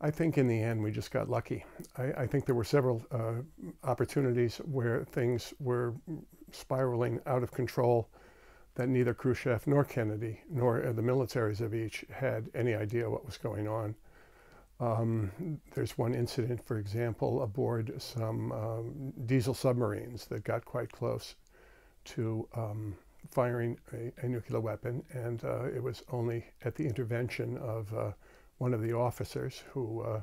I think in the end we just got lucky. I, I think there were several uh, opportunities where things were spiraling out of control that neither Khrushchev nor Kennedy nor the militaries of each had any idea what was going on. Um, there's one incident, for example, aboard some um, diesel submarines that got quite close to um, firing a, a, nuclear weapon, and uh, it was only at the intervention of uh, one of the officers who uh,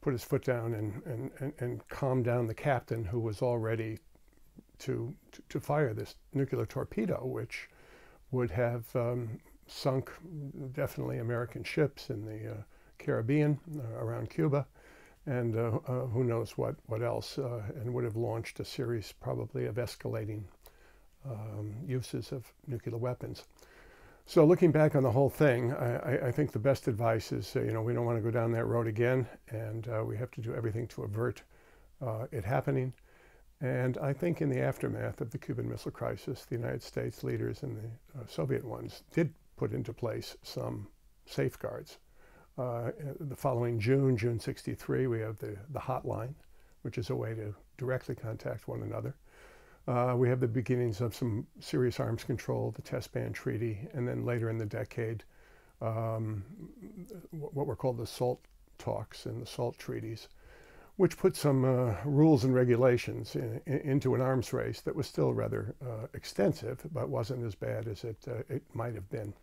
put his foot down and, and, and, and, calmed down the captain who was all ready to, to, to fire this nuclear torpedo, which would have um, sunk definitely American ships in the uh, Caribbean uh, around Cuba and uh, uh, who knows what, what else, uh, and would have launched a series probably of escalating um, uses of nuclear weapons. So looking back on the whole thing, I, I think the best advice is, uh, you know, we don't want to go down that road again, and uh, we have to do everything to avert uh, it happening. And I think in the aftermath of the Cuban Missile Crisis, the United States leaders and the uh, Soviet ones did put into place some safeguards. Uh, the following June, June 63, we have the, the hotline, which is a way to directly contact one another. Uh, we have the beginnings of some serious arms control, the Test Ban Treaty, and then later in the decade, um, what were called the SALT talks and the SALT treaties, which put some uh, rules and regulations in, in, into an arms race that was still rather uh, extensive, but wasn't as bad as it, uh, it might have been.